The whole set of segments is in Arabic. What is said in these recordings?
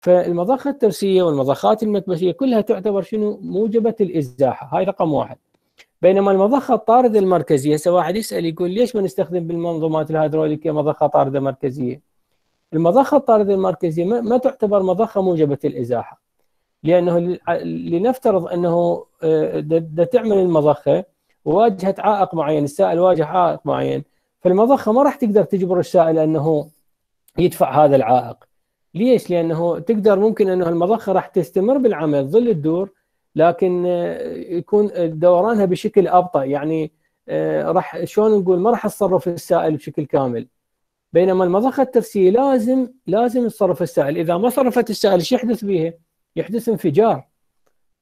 فالمضخه الترسية والمضخات المكبسية كلها تعتبر شنو؟ موجبة الإزاحة. هاي رقم واحد. بينما المضخة الطاردة المركزية هسه واحد يسأل يقول ليش ما نستخدم بالمنظومات الهيدروليكية مضخة طاردة مركزية؟ المضخة الطاردة المركزية ما تعتبر مضخة موجبة الإزاحة لأنه لنفترض أنه آه، تعمل المضخة وواجهت عائق معين السائل واجه عائق معين فالمضخة ما راح تقدر تجبر السائل أنه يدفع هذا العائق. ليش؟ لأنه تقدر ممكن أنه المضخة راح تستمر بالعمل ظل الدور لكن آه، يكون دورانها بشكل أبطأ. يعني آه، راح شلون نقول ما راح تصرف السائل بشكل كامل. بينما المضخة الترسيه لازم لازم تصرف السائل. إذا ما صرفت السائل إيش يحدث بها؟ يحدث انفجار.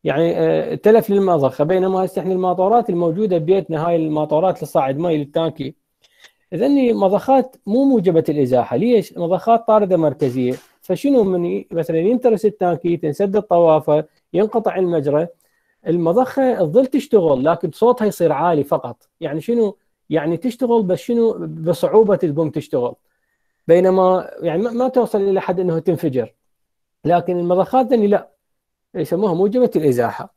يعني آه، تلف للمضخة. بينما هسه إحنا الماطورات الموجودة ببيتنا هاي الماطورات لصاعد مي للتانكي. اذا مضخات مو موجبة الإزاحة. ليش؟ مضخات طاردة مركزية. فشنو من مثلا ينترس التانكي تنسد الطوافة ينقطع المجرى المضخة تظل تشتغل لكن صوتها يصير عالي فقط. يعني شنو؟ يعني تشتغل بس شنو؟ بصعوبة تقوم تشتغل. بينما يعني ما توصل إلى حد انه تنفجر. لكن المضخات لا. يسموها موجبة الإزاحة.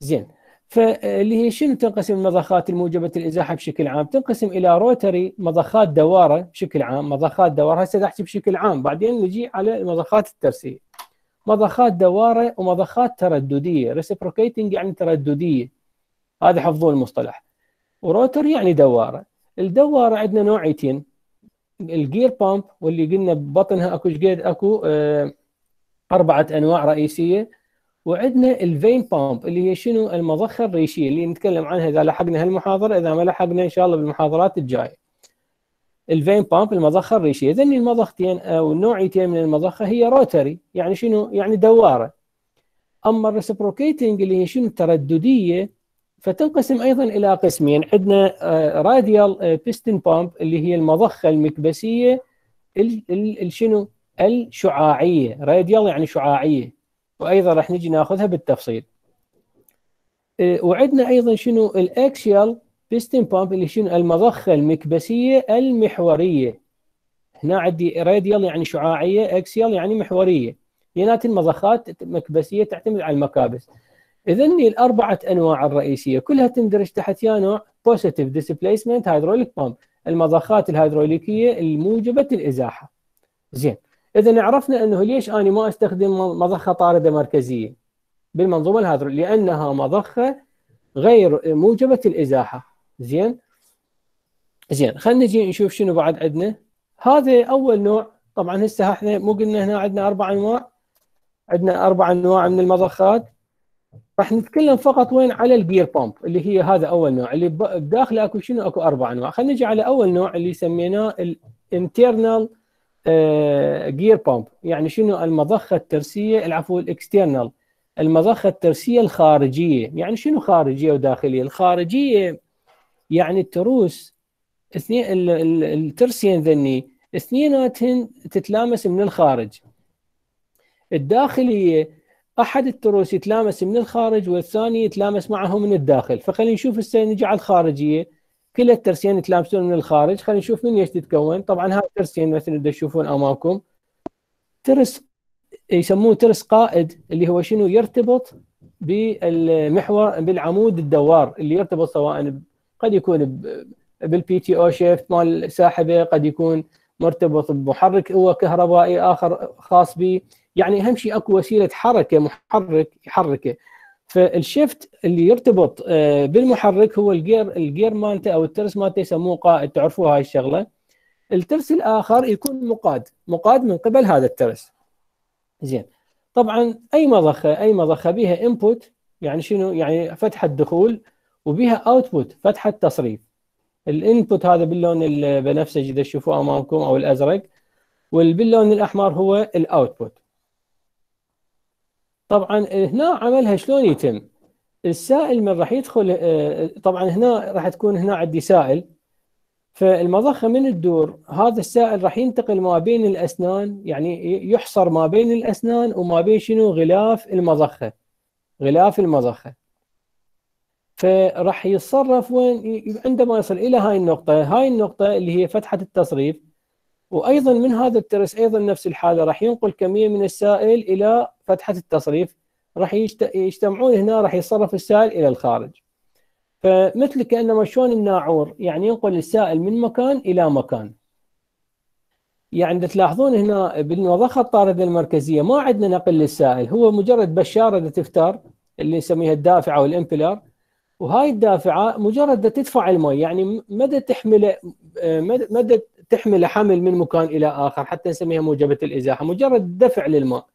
زين. فاللي هي شنو تنقسم المضخات الموجبة الإزاحة بشكل عام؟ تنقسم إلى rotary مضخات دوارة بشكل عام، مضخات دوارة هسه أحكي بشكل عام، بعدين نجي على المضخات الترسيه. مضخات دوارة ومضخات ترددية، reciprocating يعني ترددية. هذا حفظوا المصطلح. و rotary يعني دوارة. الدوارة عندنا نوعيتين ال gear pump واللي قلنا ببطنها أكو أكو آه أربعة أنواع رئيسية وعندنا ال vane pump اللي هي شنو المضخة الريشيه اللي نتكلم عنها إذا لحقنا هالمحاضرة إذا ما لحقنا إن شاء الله بالمحاضرات الجاية. ال vane pump المضخة الريشيه ذني المضختين أو النوعيتين من المضخة هي rotary يعني شنو؟ يعني دوارة. أما ال reciprocating اللي هي شنو التردديه فتنقسم أيضا إلى قسمين عندنا radial piston pump اللي هي المضخة المكبسية شنو؟ الشعاعية radial يعني شعاعية وأيضا راح نجي ناخذها بالتفصيل. إيه، وعندنا أيضا شنو؟ ال axial piston pump اللي شنو؟ المضخة المكبسية المحورية. هنا عندي radial يعني شعاعية axial يعني محورية. بينات المضخات مكبسية تعتمد على المكابس. اذا الأربعة أنواع الرئيسية كلها تندرج تحت يا نوع positive displacement hydraulic pump المضخات الهيدروليكية الموجبة الإزاحة. زين. اذا عرفنا أنه ليش أنا ما أستخدم مضخة طاردة مركزية؟ بالمنظومة الهيدروليكيه لأنها مضخة غير موجبة الإزاحة. زين؟ زين خلينا نجي نشوف شنو بعد عندنا. هذا أول نوع. طبعا هسه إحنا مو قلنا هنا عندنا أربع أنواع. عندنا أربع أنواع من المضخات. راح نتكلم فقط وين؟ على الجير بامب اللي هي هذا أول نوع. اللي بداخله أكو شنو؟ أكو أربع أنواع. خلينا نجي على أول نوع اللي سميناه ال internal gear pump يعني شنو؟ المضخة الترسية العفو ال external المضخة الترسية الخارجية. يعني شنو خارجية وداخلية؟ الخارجية يعني التروس اثنين الترسين ذني. اثنيناتهن تتلامس من الخارج. الداخلية أحد التروس يتلامس من الخارج والثاني يتلامس معه من الداخل. فخلينا نشوف هسه نجي على الخارجية. كل الترسين يتلامسون من الخارج. خلينا نشوف من إيش تتكون. طبعا هاي الترسين مثل اللي تشوفون أمامكم. ترس يسموه ترس قائد اللي هو شنو؟ يرتبط بالمحور بالعمود الدوار اللي يرتبط سواء قد يكون بال PTO shaft مال ساحبه قد يكون مرتبط بمحرك هو كهربائي آخر خاص به يعني أهم شيء أكو وسيلة حركة محرك يحركه. فال shaft اللي يرتبط آه، بالمحرك هو ال gear ال gear مالته أو الترس مالته يسموه قائد. تعرفوا هاي الشغلة؟ الترس الآخر يكون مقاد. مقاد من قبل هذا الترس. زين. طبعا أي مضخة أي مضخة؟ بها input يعني شنو؟ يعني فتحه دخول وبها output فتحه تصريف ال input هذا باللون البنفسجي إذا تشوفوه أمامكم أو الأزرق. وال باللون الأحمر هو ال output طبعا هنا عملها شلون يتم؟ السائل من راح يدخل آه، طبعا هنا راح تكون هنا عندي سائل. فالمضخة من الدور هذا السائل راح ينتقل ما بين الأسنان يعني يحصر ما بين الأسنان وما بين شنو؟ غلاف المضخة. غلاف المضخة. فراح يتصرف وين؟ عندما يصل إلى هاي النقطة هاي النقطة اللي هي فتحة التصريف. وأيضا من هذا الترس أيضا نفس الحالة. راح ينقل كمية من السائل إلى فتحة التصريف. راح يجتمعون هنا راح يصرف السائل إلى الخارج. فمثل كأنما شلون الناعور؟ يعني ينقل السائل من مكان إلى مكان. يعني تلاحظون هنا بالمضخه الطارده المركزية ما عندنا نقل للسائل. هو مجرد بشارة تفتر اللي نسميها الدافعة والامبلر وهاي الدافعة مجرد تدفع الماء يعني مدى تحمل مدى تحمل حمل من مكان إلى آخر حتى نسميها موجبة الإزاحة مجرد دفع للماء.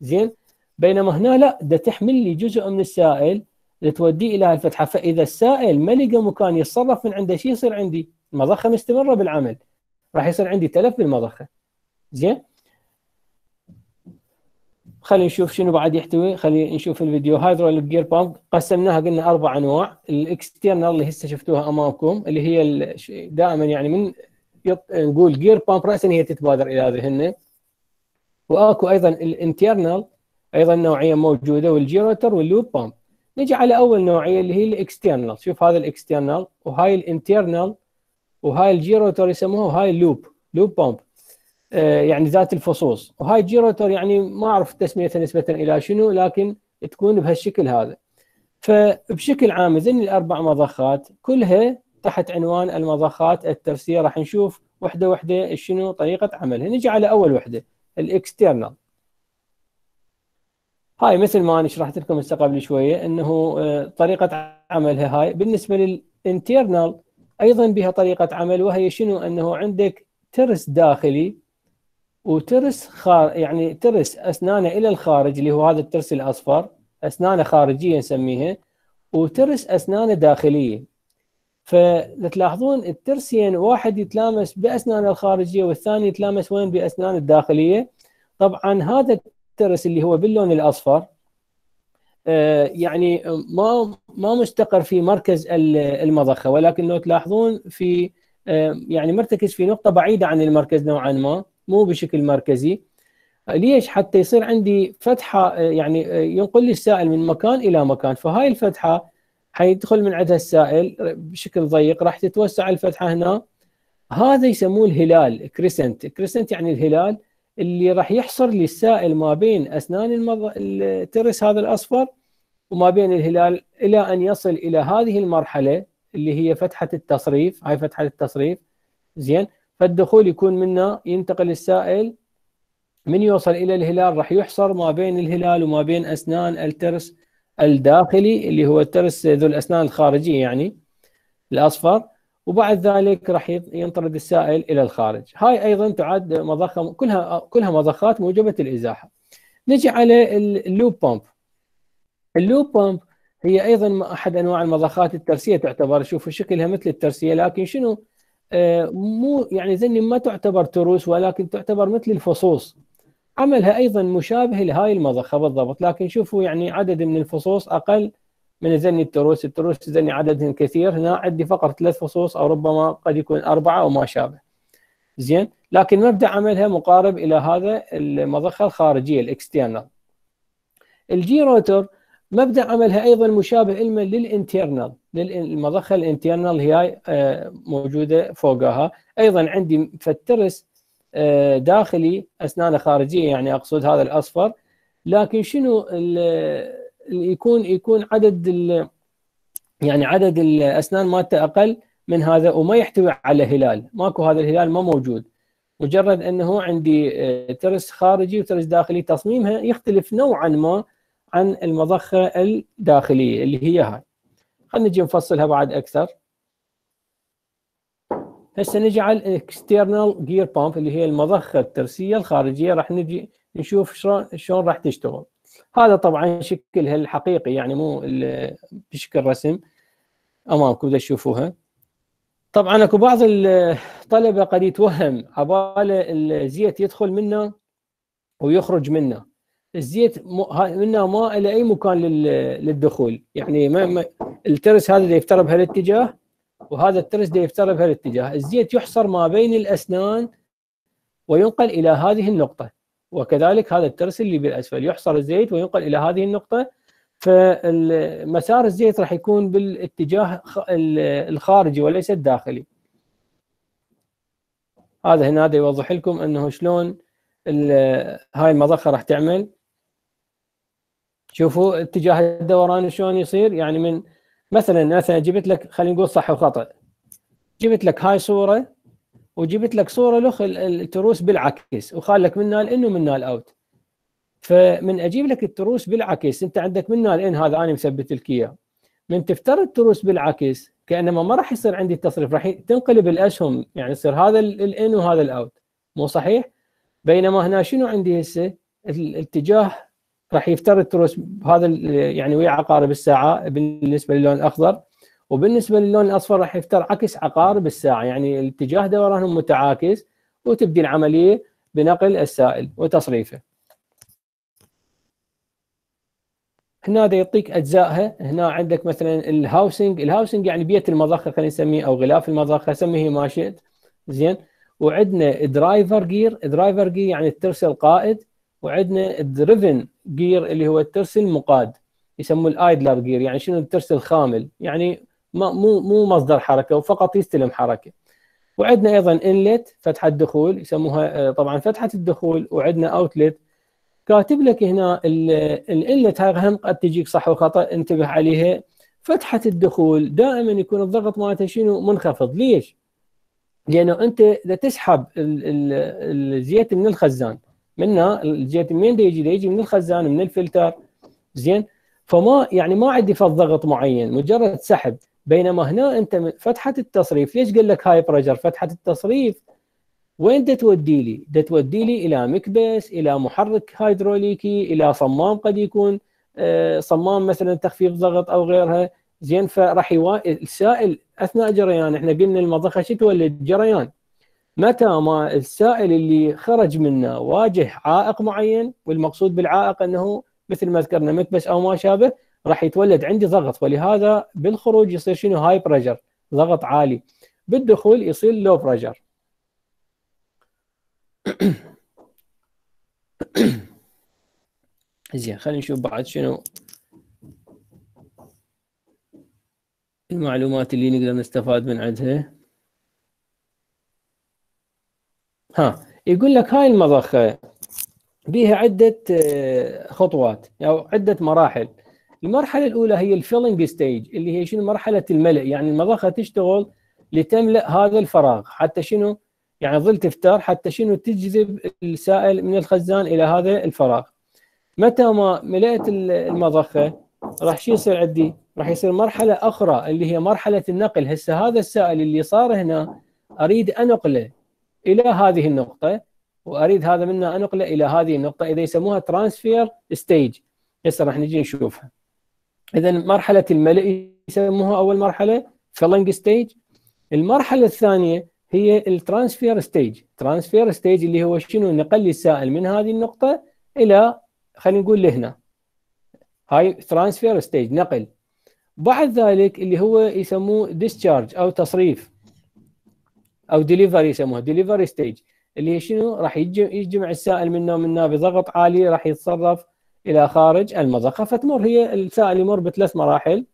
زين؟ بينما هنا لا ده تحمل لي جزء من السائل لتوديه إلى الفتحة. فإذا السائل ما لقى مكان يتصرف من عنده شيء يصير عندي؟ المضخة مستمرة بالعمل. راح يصير عندي تلف بالمضخة. زين؟ خلينا نشوف شنو بعد يحتوي. خلينا نشوف الفيديو. hydraulic gear pump قسمناها قلنا أربع أنواع. ال external اللي هسه شفتوها أمامكم اللي هي دائما يعني من نقول gear pump راسا هي تتبادر إلى ذهننا وأكو أيضا ال internal أيضا نوعية موجودة وال gerotor وال lobe pump نجي على أول نوعية اللي هي ال external شوف هذا ال external وهاي ال internal وهاي ال gerotor يسموها وهاي ال lobe lobe pump آه يعني ذات الفصوص. وهاي ال gerotor يعني ما أعرف تسميتها نسبة إلى شنو لكن تكون بهالشكل هذا. فبشكل عام ذني الأربع مضخات كلها تحت عنوان المضخات الترسيه راح نشوف وحدة وحدة شنو طريقة عملها. نجي على أول وحدة ال external هاي مثل ما أنا شرحت لكم هسه قبل شوية إنه آه، طريقة عملها هاي. بالنسبة لل internal أيضا بها طريقة عمل وهي شنو؟ إنه عندك ترس داخلي وترس خار يعني ترس أسنانه إلى الخارج اللي هو هذا الترس الأصفر أسنانه خارجية نسميها وترس أسنانه داخلية. فتلاحظون الترسين واحد يتلامس باسنانه الخارجية والثاني يتلامس وين؟ بأسنان الداخلية. طبعا هذا الترس اللي هو باللون الأصفر آه، يعني ما ما مستقر في مركز المضخة ولكن لو تلاحظون في آه، يعني مرتكز في نقطة بعيدة عن المركز نوعا ما مو بشكل مركزي. ليش؟ حتى يصير عندي فتحة آه، يعني ينقل لي السائل من مكان إلى مكان فهاي الفتحة حيدخل من عندها السائل بشكل ضيق راح تتوسع الفتحة هنا. هذا يسموه الهلال crescent crescent يعني الهلال اللي راح يحصر لي السائل ما بين أسنان المض... الترس هذا الأصفر وما بين الهلال إلى أن يصل إلى هذه المرحلة اللي هي فتحة التصريف. هاي فتحة التصريف. زين. فالدخول يكون منا ينتقل السائل. من يوصل إلى الهلال راح يحصر ما بين الهلال وما بين أسنان الترس. الداخلي اللي هو الترس ذو الأسنان الخارجية يعني الأصفر. وبعد ذلك راح ينطرد السائل إلى الخارج. هاي أيضا تعد مضخة كلها كلها مضخات موجبة الازاحه نجي على ال lobe pump. ال lobe pump هي أيضا أحد أنواع المضخات الترسية تعتبر شوفوا شكلها مثل الترسية لكن شنو؟ آه مو يعني ذني ما تعتبر تروس ولكن تعتبر مثل الفصوص. عملها أيضا مشابه لهاي المضخة بالضبط لكن شوفوا يعني عدد من الفصوص أقل من ذني التروس. التروس ذني عددهم كثير هنا عندي فقط ثلاث فصوص أو ربما قد يكون أربعة أو ما شابه. زين لكن مبدأ عملها مقارب إلى هذا المضخة الخارجية ال external ال gerotor مبدأ عملها أيضا مشابه علما لل internal. للمضخه ال internal هي آه، موجودة فوقها. أيضا عندي فترس داخلي اسنانه خارجية يعني أقصد هذا الأصفر. لكن شنو يكون يكون عدد يعني عدد الأسنان مالته أقل من هذا وما يحتوي على هلال. ماكو هذا الهلال ما موجود. مجرد أنه عندي آه، ترس خارجي وترس داخلي تصميمها يختلف نوعا ما عن المضخة الداخلية اللي هي هاي. خلينا نجي نفصلها بعد أكثر. هسه نجي على ال external gear pump اللي هي المضخة الترسية الخارجية راح نجي نشوف شلون شلون راح تشتغل. هذا طبعا شكلها الحقيقي يعني مو بشكل رسم أمامكم إذا تشوفوها. طبعا أكو بعض الطلبه قد يتوهم عباله الزيت يدخل منه ويخرج منه. الزيت منه ما له أي مكان للدخول. يعني ما, الترس هذا اللي يفترض بهالاتجاه وهذا الترس ده يفترض بهالاتجاه الزيت يحصر ما بين الأسنان وينقل إلى هذه النقطة. وكذلك هذا الترس اللي بالأسفل يحصر الزيت وينقل إلى هذه النقطة. فمسار الزيت راح يكون بالاتجاه الخارجي وليس الداخلي. هذا هنا يوضح لكم أنه شلون هاي المضخة راح تعمل. شوفوا اتجاه الدوران شلون يصير. يعني من مثلا مثلا جبت لك خلينا نقول صح وخطأ جبت لك هاي صورة وجبت لك صورة لخ التروس بالعكس وخال لك منها ال in ومنها ال out فمن أجيب لك التروس بالعكس أنت عندك منها ال in هذا أنا مثبت لك إياه من تفتر تروس بالعكس كأنما ما راح يصير عندي التصريف راح تنقلب الاسهم يعني يصير هذا ال in وهذا ال out مو صحيح؟ بينما هنا شنو عندي هسه؟ الاتجاه راح يفتر تروس هذا يعني ويا عقارب الساعة بالنسبة للون الأخضر وبالنسبة للون الأصفر راح يفترض عكس عقارب الساعة يعني الاتجاه دورانهم متعاكس وتبدي العملية بنقل السائل وتصريفه. هنا دا يعطيك أجزائها. هنا عندك مثلا ال housing ال housing يعني بيت المضخة خلينا نسميه أو غلاف المضخة سميه ما شئت زين. وعندنا driver gear driver gear يعني الترس القائد. وعندنا driven gear اللي هو الترس المقاد يسموه ال idler gear يعني شنو الترس الخامل يعني ما مو مو مصدر حركة وفقط يستلم حركة. وعندنا أيضا inlet فتحة دخول يسموها طبعا فتحة الدخول وعندنا outlet كاتب لك هنا ال inlet هاي هم قد تجيك صح وخطأ انتبه عليها. فتحة الدخول دائما يكون الضغط مالتها شنو؟ منخفض. ليش؟ لأنه أنت إذا تسحب الزيت من الخزان منها الزيت منين يجي؟ يجي من الخزان من الفلتر. زين؟ فما يعني ما عندي فض ضغط معين. مجرد سحب. بينما هنا أنت فتحه التصريف. ليش قال لك high pressure فتحه التصريف. وين تودي لي؟ دا تودي لي إلى مكبس إلى محرك هيدروليكي إلى صمام قد يكون آه، صمام مثلا تخفيف ضغط أو غيرها. زين؟ فراح يوا... السائل أثناء جريان إحنا قلنا المضخة شو تولد؟ جريان. متى ما السائل اللي خرج منه واجه عائق معين والمقصود بالعائق إنه مثل ما ذكرنا مكبس أو ما شابه راح يتولد عندي ضغط. ولهذا بالخروج يصير شنو؟ high pressure ضغط عالي. بالدخول يصير low pressure زين خلينا نشوف بعد شنو المعلومات اللي نقدر نستفاد من عندها. ها يقول لك هاي المضخة بها عدة آه، خطوات أو عدة مراحل. المرحلة الأولى هي ال filling stage اللي هي شنو؟ مرحلة الملء يعني المضخة تشتغل لتملأ هذا الفراغ. حتى شنو؟ يعني ظل تفتر حتى شنو؟ تجذب السائل من الخزان إلى هذا الفراغ. متى ما ملأت المضخة راح شو يصير عندي؟ راح يصير مرحلة أخرى اللي هي مرحلة النقل. هسه هذا السائل اللي صار هنا أريد انقله إلى هذه النقطة وأريد هذا منه انقله إلى هذه النقطة إذا يسموها transfer stage هسه راح نجي نشوفها. إذا مرحلة الملء يسموها أول مرحلة filling stage المرحلة الثانية هي ال transfer stage transfer stage اللي هو شنو؟ نقل السائل من هذه النقطة إلى خلينا نقول لهنا. هاي transfer stage نقل. بعد ذلك اللي هو يسموه discharge أو تصريف. أو ديليفري يسموه delivery stage اللي هي شنو؟ راح يجمع السائل منا ومنا بضغط عالي راح يتصرف إلى خارج المضخة فتمر هي السائل يمر بثلاث مراحل.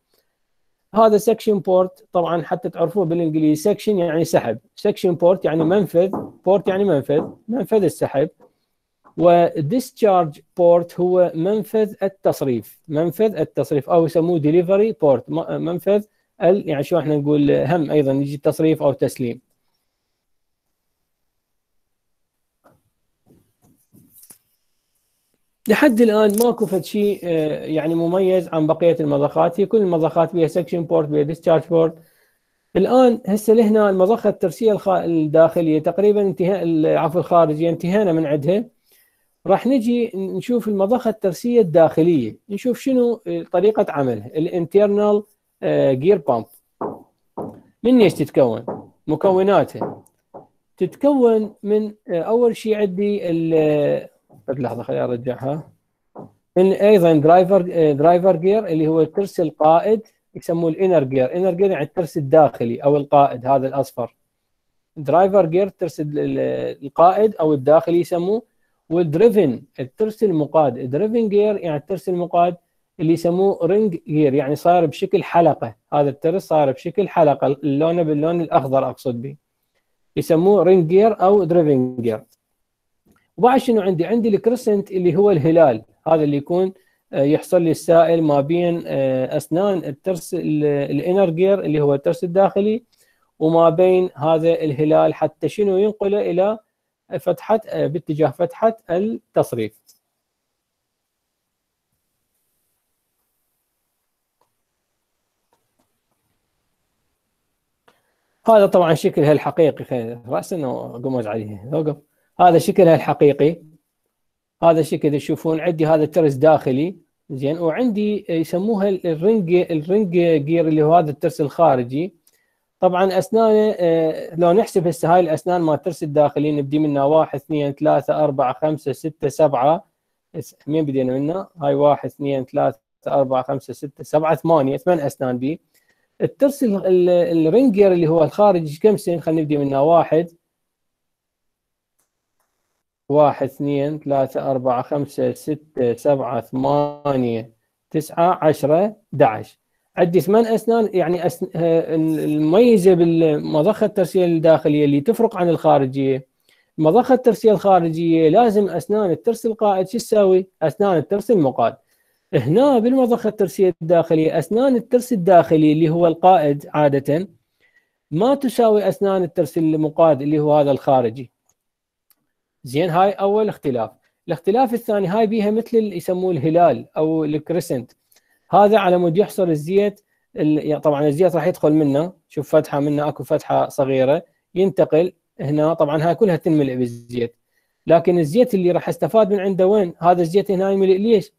هذا suction port طبعا حتى تعرفوه بالإنجليزي. suction يعني سحب. suction port يعني منفذ. port يعني منفذ. منفذ السحب. و discharge port هو منفذ التصريف. منفذ التصريف أو يسموه delivery port منفذ يعني شو إحنا نقول هم أيضا يجي تصريف أو تسليم. لحد الآن ماكو فد شيء آه، يعني مميز عن بقية المضخات. هي كل المضخات بها suction port بها discharge port الآن هسه لهنا المضخة الترسية الداخلية تقريبا انتهاء عفوا الخارجية انتهينا من عندها. راح نجي نشوف المضخة الترسية الداخلية. نشوف شنو طريقة عملها. ال internal gear pump من إيش تتكون؟ مكوناتها. تتكون من آه، أول شيء عندي لحظة خليني أرجعها. من أيضا driver driver gear اللي هو الترس القائد يسموه ال inner gear inner gear يعني الترس الداخلي أو القائد هذا الأصفر. driver gear الترس القائد أو الداخلي يسموه وال driven الترس المقاد. driven gear يعني الترس المقاد اللي يسموه ring gear يعني صاير بشكل حلقة. هذا الترس صاير بشكل حلقة اللون باللون الأخضر أقصد به يسموه ring gear أو driven gear وبعد شنو عندي؟ عندي ال crescent اللي هو الهلال. هذا اللي يكون آه، يحصل لي السائل ما بين آه، أسنان الترس ال inner gear اللي هو الترس الداخلي وما بين هذا الهلال حتى شنو ينقله إلى فتحة آه، باتجاه فتحة التصريف. هذا طبعا شكلها الحقيقي راسا وقمز عليه. وقف. هذا شكلها الحقيقي. هذا الشكل تشوفون عندي هذا ترس داخلي. زين وعندي يسموها ال ring ال ring gear اللي هو هذا الترس الخارجي. طبعا اسنانه آه، لو نحسب هسه هاي الأسنان مال الترس الداخلي نبدي منها واحد اثنين ثلاثة أربعة خمسة ستة سبعة. مين بدينا منها؟ هاي واحد اثنين ثلاثة أربعة خمسة ستة سبعة ثمانية ثمان أسنان بي الترس الرنجر اللي هو الخارجي كم سن خلينا نبدي منها واحد. واحد اثنين ثلاثة أربعة خمسة ستة سبعة ثمانية تسعة عشرة 11 عندي ثمان أسنان يعني أسن... المميزة بالمضخة الترسية الداخلية اللي تفرق عن الخارجية. المضخة الترسية الخارجية لازم أسنان الترس القائد شو تساوي؟ أسنان الترس المقاد. هنا بالمضخة الترسية الداخلية أسنان الترس الداخلي اللي هو القائد عادة ما تساوي أسنان الترس المقاد اللي هو هذا الخارجي. زين هاي أول اختلاف. الاختلاف الثاني هاي بيها مثل يسموه الهلال أو ال crescent. هذا على مود يحصل الزيت يعني طبعا الزيت راح يدخل منه شوف فتحة منه أكو فتحة صغيرة. ينتقل هنا. طبعا هاي كلها تنملئ بالزيت. لكن الزيت اللي راح استفاد من عنده وين؟ هذا الزيت هنا يملئ ليش؟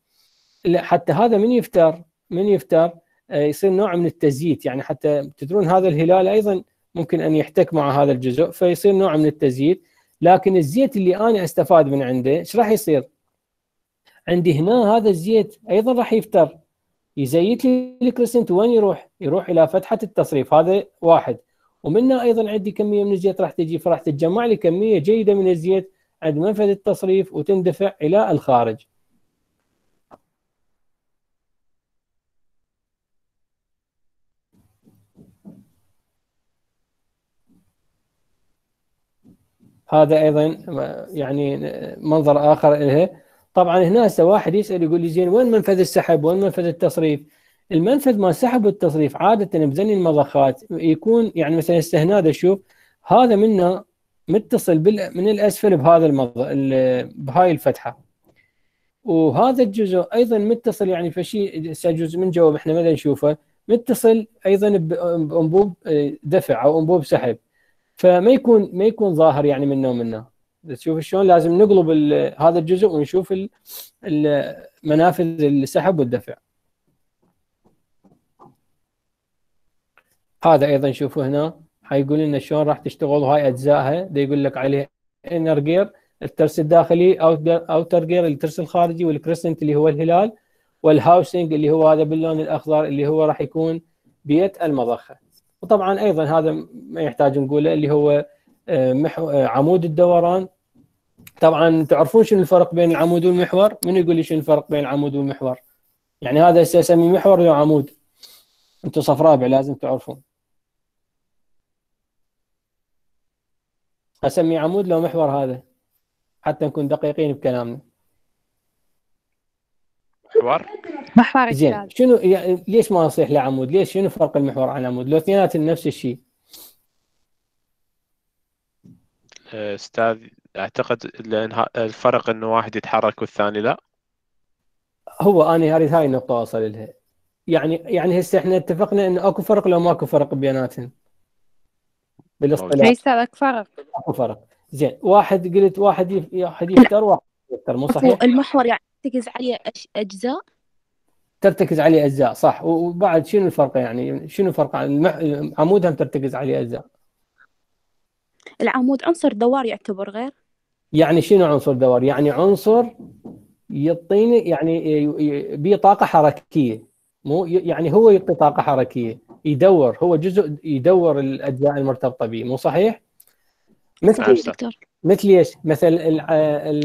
حتى هذا من يفتر؟ من يفتر؟ آه، يصير نوع من التزييت. يعني حتى تدرون هذا الهلال أيضا ممكن أن يحتك مع هذا الجزء فيصير نوع من التزييت. لكن الزيت اللي أنا أستفاد من عنده إيش راح يصير؟ عندي هنا هذا الزيت أيضا راح يفتر يزيت لي الكريسنت وين يروح؟ يروح إلى فتحة التصريف هذا واحد ومنها أيضا عندي كمية من الزيت راح تجي فراح تتجمع لي كمية جيدة من الزيت عند منفذ التصريف وتندفع إلى الخارج. هذا أيضا يعني منظر آخر له طبعا هنا هسه واحد يسأل يقول لي زين وين منفذ السحب؟ وين منفذ التصريف؟ المنفذ ما سحب والتصريف عادة بزني المضخات يكون يعني مثلا هسه هنا شوف هذا منه متصل من الأسفل بهذا المض... بهاي الفتحة. وهذا الجزء أيضا متصل يعني فشي جزء من جواب إحنا ماذا نشوفه متصل أيضا بأنبوب دفع أو أنبوب سحب. فما يكون ما يكون ظاهر يعني منه. ومنه تشوف شلون لازم نقلب هذا الجزء ونشوف منافذ السحب والدفع. هذا أيضا شوفوا هنا. حيقول لنا شلون راح تشتغل هاي أجزائها. ده يقول لك عليه inner gear الترس الداخلي outer gear الترس الخارجي وال crescent اللي هو الهلال وال housing اللي هو هذا باللون الأخضر اللي هو راح يكون بيت المضخة. وطبعا أيضا هذا ما يحتاج نقوله اللي هو آه، محو... آه، عمود الدوران طبعا تعرفون شنو الفرق بين العمود والمحور؟ من يقول لي شنو الفرق بين العمود والمحور؟ يعني هذا اسميه محور ولا عمود؟ أنتم صف رابع لازم تعرفون اسميه عمود لو محور هذا حتى نكون دقيقين بكلامنا محور محور زين شنو يعني ليش ما يصيح لعمود؟ ليش شنو فرق المحور عن العمود؟ لو اثنيناتهم نفس الشيء. أستاذ أعتقد الفرق إنه واحد يتحرك والثاني لا؟ هو أنا اريد هاي النقطه اوصل لها. يعني يعني هسه إحنا اتفقنا إنه أكو فرق لو ماكو فرق بيناتهم. بالاصطلاح. ليس لك فرق. أكو فرق. زين واحد قلت واحد واحد يفتر واحد يفتر مو صحيح؟ المحور يعني تركز عليه أجزاء؟ ترتكز عليه أجزاء صح. وبعد شنو الفرق يعني؟ شنو الفرق؟ عن العمود هم ترتكز عليه أجزاء. العمود عنصر دوار يعتبر غير؟ يعني شنو عنصر دوار؟ يعني عنصر يعطيني يعني بيه طاقة حركية. مو يعني هو يعطي طاقة حركية. يدور هو جزء يدور الأجزاء المرتبطة به مو صحيح؟ مثل مثل إيش؟ مثل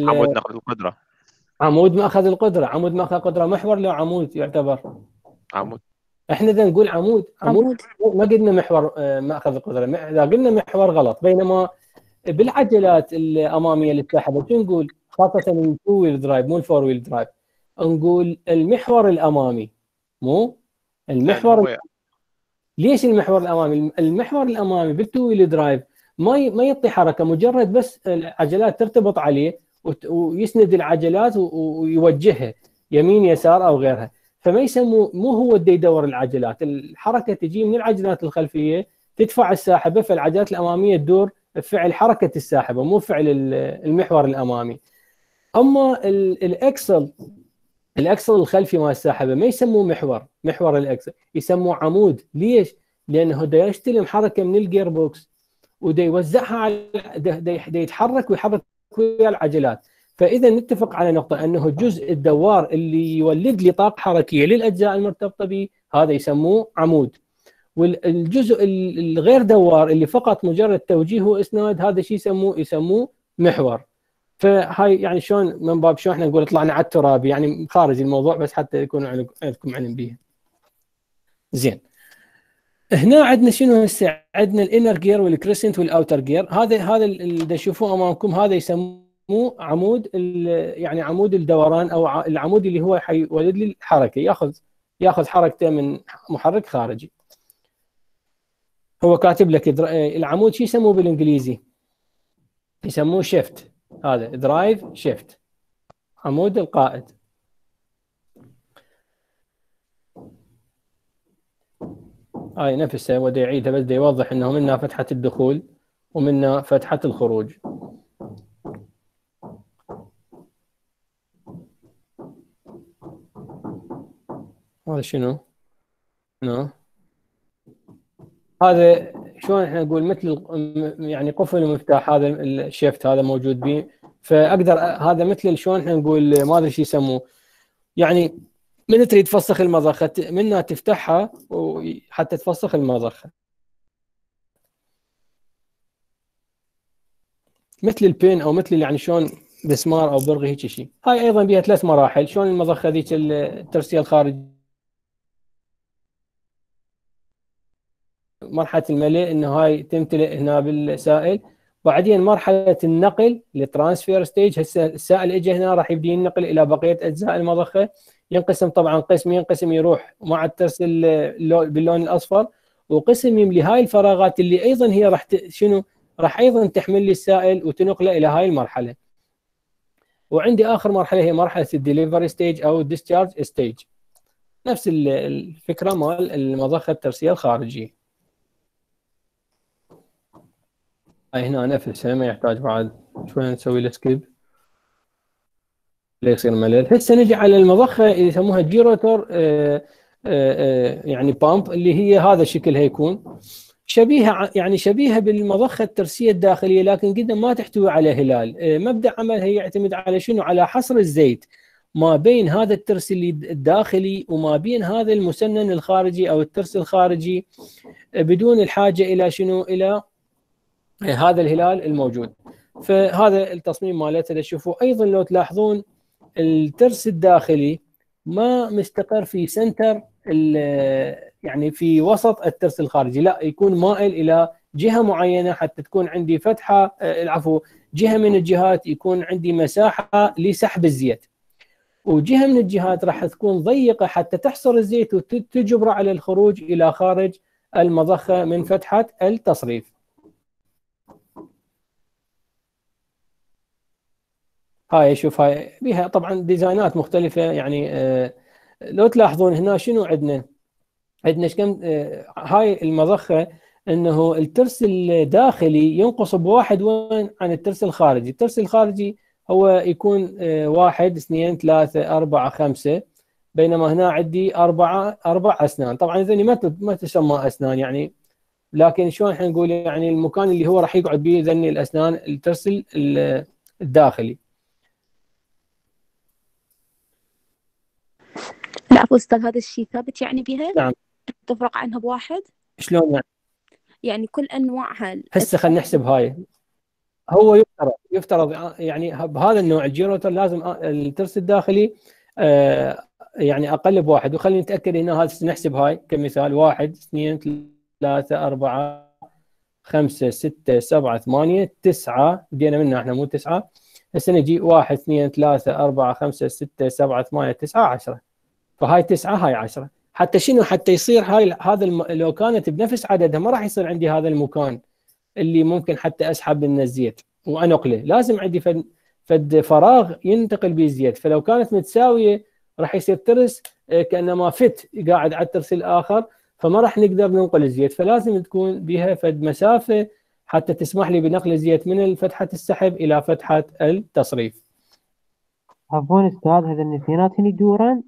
عمود نقل القدرة. عمود ماخذ القدرة عمود ماخذ القدره محور لو عمود يعتبر. عمود. إحنا إذا نقول عمود عمود. ما قلنا محور آه، ماخذ القدرة إذا قلنا محور غلط بينما بالعجلات الأمامية للساحبه شو نقول؟ خاصة ال two wheel drive مو ال four wheel drive نقول المحور الأمامي مو؟ المحور ليش المحور الأمامي؟ المحور الأمامي بال two wheel drive ما ما يعطي حركة مجرد بس العجلات ترتبط عليه ويسند العجلات ويوجهها يمين يسار أو غيرها. فما يسموه مو هو اللي يدور العجلات. الحركة تجي من العجلات الخلفية تدفع الساحبة فالعجلات الأمامية تدور بفعل حركة الساحبة مو فعل المحور الأمامي. أما ال axle ال axle الخلفي مال الساحبة ما يسموه محور محور ال axle. يسموه عمود. ليش؟ لأنه دا يستلم حركة من ال gear box ودا يوزعها على دا يتحرك ويحرك ويا العجلات. فإذا نتفق على نقطة أنه الجزء الدوار اللي يولد لي طاقه حركية للأجزاء المرتبطة به هذا يسموه عمود. والجزء الغير دوار اللي فقط مجرد توجيه واسناد هذا شيء يسموه يسموه محور. فهاي يعني شلون من باب شلون إحنا نقول طلعنا على التراب؟ يعني خارج الموضوع بس حتى يكون عندكم علم به زين. هنا عندنا شنو هسه؟ عندنا ال inner gear وال crescent وال outer gear هذا هذا اللي تشوفوه أمامكم هذا يسموه عمود يعني عمود الدوران أو العمود اللي هو حيولد لي الحركة. ياخذ ياخذ حركته من محرك خارجي. هو كاتب لك العمود شو يسموه بالإنجليزي؟ يسموه shaft هذا drive shaft عمود القائد. هاي نفسها ودي يعيدها بس يوضح إنه منها فتحة الدخول ومنها فتحة الخروج. هذا شنو؟ no. هذا شلون إحنا نقول مثل يعني قفل ومفتاح هذا ال shaft هذا موجود به فأقدر هذا مثل شلون إحنا نقول ما أدري شو يسموه. يعني من تريد تفسخ المضخة؟ منها تفتحها حتى تفسخ المضخة. مثل ال pin أو مثل يعني شلون مسمار أو برغي هيك شيء. هاي أيضا بها ثلاث مراحل. شلون المضخة ذيك الترسية الخارجية؟ مرحلة الملء إنه هاي تمتلئ هنا بالسائل. بعدين مرحلة النقل ال transfer stage هسه السائل اجى هنا راح يبدي ينقل إلى بقية أجزاء المضخة. ينقسم طبعا قسم ينقسم يروح مع الترس باللون الأصفر وقسم يملي هاي الفراغات اللي أيضا هي راح شنو؟ راح أيضا تحمل لي السائل وتنقله إلى هاي المرحلة. وعندي آخر مرحلة هي مرحلة ال delivery stage أو ال discharge stage نفس الفكرة مال المضخة الترسية الخارجية. هنا نفسها ما يحتاج بعد شوي نسوي له skip ليصير ملل. هسه نجي على المضخة اللي يسموها gerotor آه، آه، آه، يعني pump اللي هي هذا الشكل هيكون. شبيهة يعني شبيهة بالمضخة الترسية الداخلية لكن قد ما تحتوي على هلال. مبدأ عملها يعتمد على شنو؟ على حصر الزيت. ما بين هذا الترس الداخلي وما بين هذا المسنن الخارجي أو الترس الخارجي بدون الحاجة إلى شنو؟ إلى هذا الهلال الموجود. فهذا التصميم مالته تشوفوا أيضا لو تلاحظون الترس الداخلي ما مستقر في سنتر يعني في وسط الترس الخارجي. لا يكون مائل إلى جهة معينة حتى تكون عندي فتحة آه، العفو جهة من الجهات يكون عندي مساحة لسحب الزيت. وجهة من الجهات راح تكون ضيقة حتى تحصر الزيت وتجبر على الخروج إلى خارج المضخة من فتحة التصريف. هاي شوف هاي بها طبعا ديزاينات مختلفة يعني آه لو تلاحظون هنا شنو عندنا؟ عندنا كم آه هاي المضخة إنه الترس الداخلي ينقص بواحد وين عن الترس الخارجي، الترس الخارجي هو يكون آه واحد اثنين ثلاثة أربعة خمسة بينما هنا عندي أربعة أربع أسنان، طبعا هذني ما ما تسمى أسنان يعني لكن شلون إحنا نقول يعني المكان اللي هو راح يقعد به ذني الأسنان الترس الداخلي. عفوا أستاذ هذا الشيء ثابت يعني بها؟ نعم. تفرق عنها بواحد؟ شلون يعني؟ يعني كل أنواعها. هسه خلينا نحسب هاي. هو يفترض يفترض يعني بهذا النوع الجيروتر لازم الترس الداخلي آه يعني أقل بواحد. وخلينا نتأكد هنا هذا نحسب هاي كمثال. واحد اثنين ثلاثة أربعة خمسة ستة سبعة ثمانية تسعة. بدينا منها إحنا مو تسعة. هسه نجي واحد اثنين ثلاثة أربعة خمسة ستة سبعة ثمانية تسعة عشرة. فهاي تسعة هاي عشرة. حتى شنو؟ حتى يصير هاي هذا الم... لو كانت بنفس عددها ما راح يصير عندي هذا المكان اللي ممكن حتى أسحب منه الزيت وانقله لازم عندي فد فد فراغ ينتقل به الزيت فلو كانت متساوية راح يصير ترس آه، كأنما فت قاعد على الترس الآخر فما راح نقدر ننقل الزيت. فلازم تكون بها فد مسافة حتى تسمح لي بنقل الزيت من فتحة السحب إلى فتحة التصريف. عفوا أستاذ هذا الاثنينات يدوران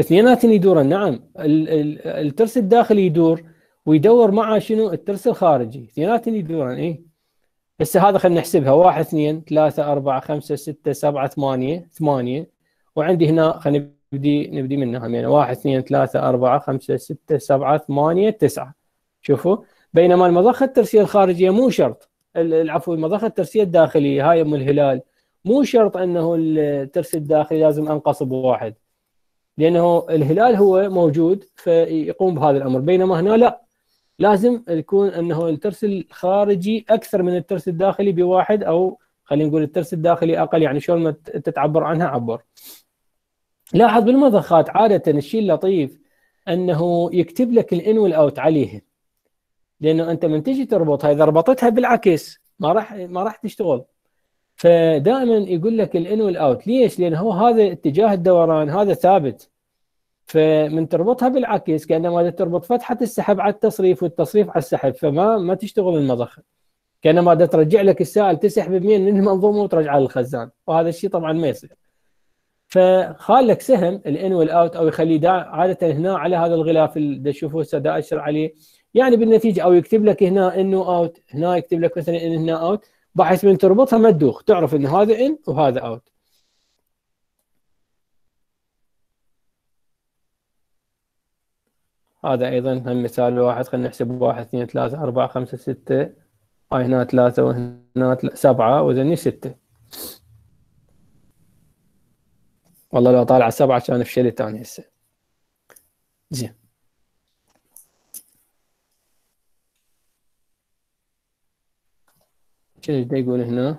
اثنيناتهم يدوران. نعم الترس الداخلي يدور ويدور معه شنو؟ الترس الخارجي. اثنيناتهم يدوران اي هسه هذا خلينا نحسبها. واحد اثنين ثلاثة أربعة خمسة ستة سبعة ثمانية ثمانية. وعندي هنا خلينا نبدي نبدي منها. يعني واحد اثنين ثلاثة أربعة خمسة ستة سبعة ثمانية تسعة. شوفوا. بينما المضخة الترسية الخارجية مو شرط. العفو المضخة الترسية الداخلية هاي أم الهلال مو شرط أنه الترس الداخلي لازم أنقص بواحد. لأنه الهلال هو موجود فيقوم بهذا الأمر. بينما هنا لا. لازم يكون أنه الترس الخارجي أكثر من الترس الداخلي بواحد أو خلينا نقول الترس الداخلي أقل يعني شلون ما تتعبر عنها عبر. لاحظ بالمضخات عادة الشيء اللطيف أنه يكتب لك ال in وال out عليها لأنه أنت من تجي تربطها إذا ربطتها بالعكس ما راح ما راح تشتغل. فدائما يقول لك ال in وال out ليش؟ لأن هو هذا اتجاه الدوران هذا ثابت. فمن تربطها بالعكس كأنما تربط فتحة السحب على التصريف والتصريف على السحب فما ما تشتغل المضخه كأنما ترجع لك السائل تسحب بيمين من المنظومه وترجعه للخزان وهذا الشيء طبعا ما يصير. فخالي لك سهم ال in وال out أو يخليه عادة هنا على هذا الغلاف اللي تشوفوه هسه اشر عليه. يعني بالنتيجة أو يكتب لك هنا انه out هنا يكتب لك مثلا in هنا out بحيث من تربطها ما تدوخ. تعرف إن هذا in وهذا out هذا أيضا هم مثال واحد. خلينا نحسب واحد اثنين ثلاثة أربعة خمسة ستة. هاي هنا ثلاثة وهنا سبعة وذني ستة. والله لو طالع سبعة كان فشلت أنا هسه. زين. شنو يقول هنا؟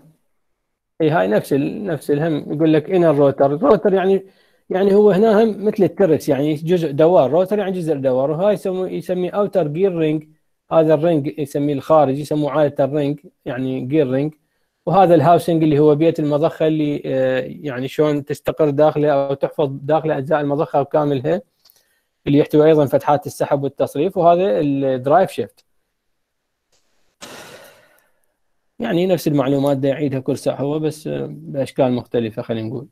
إي هاي نفس ال... نفس الهم. يقول لك إن ال rotor، ال rotor يعني يعني هو هنا هم مثل الترس يعني جزء دوار، rotor يعني جزء دوار وهاي يسموه يسميه outer gear ring هذا ال ring يسميه الخارجي يسموه عاده ال ring يعني gear ring وهذا ال housing اللي هو بيت المضخة اللي آه، يعني شلون تستقر داخله أو تحفظ داخله أجزاء المضخة بكاملها اللي يحتوي أيضا فتحات السحب والتصريف. وهذا ال drive shaft يعني نفس المعلومات دا يعيدها كل ساعة هو بس بأشكال مختلفة خلينا نقول.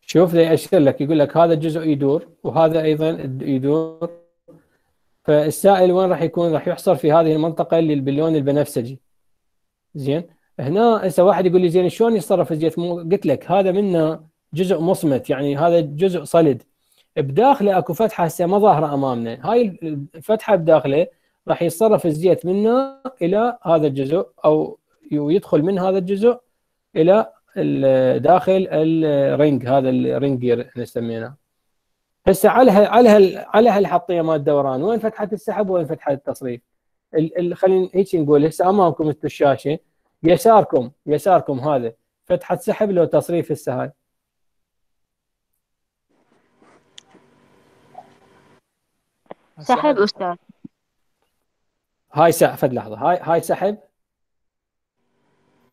شوف ذي يأشر لك يقول لك هذا الجزء يدور وهذا أيضا يدور. فالسائل وين راح يكون؟ راح يحصر في هذه المنطقة اللي باللون البنفسجي. زين. هنا هسه واحد يقول لي زين شلون يتصرف الزيت قلت لك هذا منه جزء مصمت يعني هذا جزء صلد. بداخله أكو فتحة هسه ما ظاهرة أمامنا. هاي الفتحة بداخله راح يتصرف الزيت منه إلى هذا الجزء أو يدخل من هذا الجزء إلى داخل ال ring هذا ال ring gear نسمينه هسه على على على هالحطية مال الدوران وين فتحه السحب وين فتحه التصريف؟ خلينا هيك نقول هسه أمامكم الشاشة يساركم يساركم هذا فتحه سحب لو تصريف هسه هاي. سحب أستاذ. هاي سحب لحظة. هاي هاي سحب.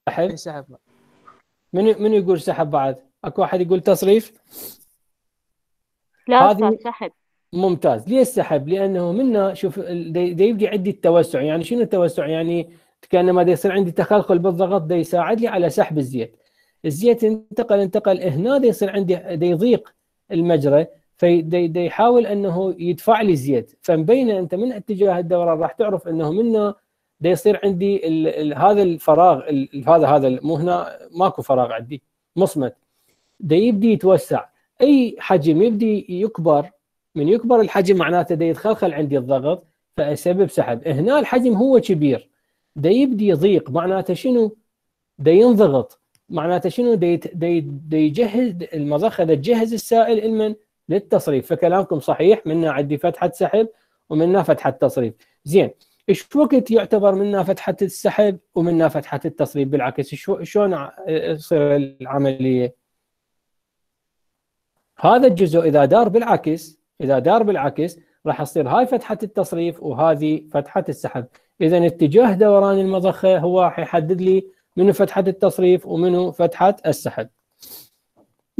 سحب. سحب. من من يقول سحب بعد؟ أكو واحد يقول تصريف؟ لا هذه سحب. ممتاز. ليش سحب؟ لأنه منا شوف دي يبدي عندي التوسع. يعني شنو التوسع؟ يعني كأنما دا يصير عندي تخلخل بالضغط دا يساعد لي على سحب الزيت. الزيت انتقل انتقل. هنا دا يصير عندي دا يضيق المجرى. فيحاول يحاول إنه يدفع لي زيت. فمبينه أنت من اتجاه الدوران راح تعرف إنه منه دا يصير عندي ال ال هذا الفراغ ال هذا هذا مو هنا ماكو فراغ عندي مصمت. دا يبدي يتوسع. أي حجم يبدي يكبر من يكبر الحجم معناته دا يتخلخل عندي الضغط فيسبب سحب. هنا الحجم هو كبير. دا يبدي يضيق معناته شنو؟ دا ينضغط. معناته شنو؟ دا يجهز المضخة دا تجهز السائل لمن للتصريف. فكلامكم صحيح منا عندي فتحة سحب ومنها فتحة تصريف. زين إيش وقت يعتبر منها فتحة السحب ومنها فتحة التصريف؟ بالعكس شلون تصير العملية؟ هذا الجزء إذا دار بالعكس إذا دار بالعكس راح تصير هاي فتحة التصريف وهذه فتحة السحب. اذا اتجاه دوران المضخة هو حيحدد لي منو فتحة التصريف ومنو فتحة السحب.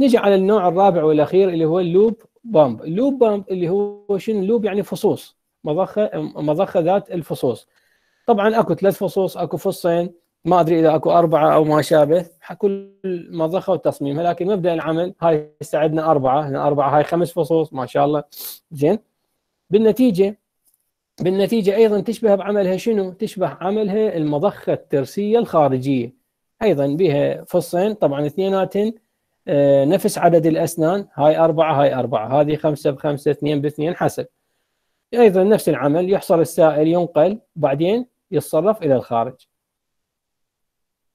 نجي على النوع الرابع والأخير اللي هو ال lobe pump. ال lobe pump اللي هو شنو؟ ال lobe يعني فصوص. مضخه مضخة ذات الفصوص. طبعا أكو ثلاث فصوص أكو فصين ما أدري إذا أكو أربعة أو ما شابه. كل مضخة وتصميمها لكن مبدأ العمل هاي استعدنا أربعة. هنا أربعة هاي خمس فصوص ما شاء الله. زين. بالنتيجة بالنتيجة أيضا تشبه بعملها شنو؟ تشبه عملها المضخة الترسية الخارجية. أيضا بها فصين طبعا اثنيناتن آه، نفس عدد الأسنان هاي أربعة هاي أربعة هذه خمسة بخمسة اثنين باثنين حسب. أيضا نفس العمل يحصل السائل ينقل بعدين يتصرف إلى الخارج.